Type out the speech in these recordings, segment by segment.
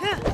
음.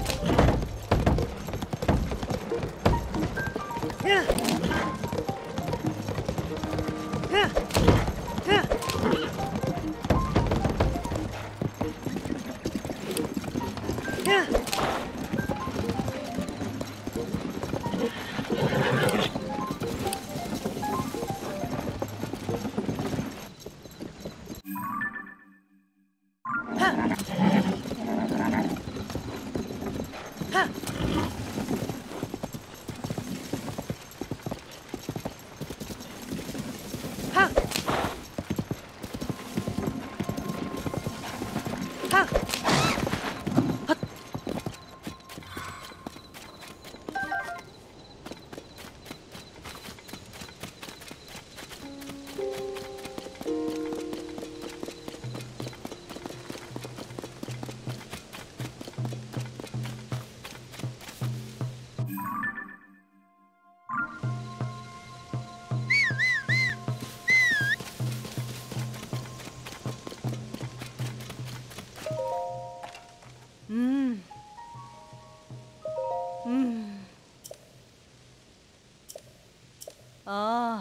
음. 아.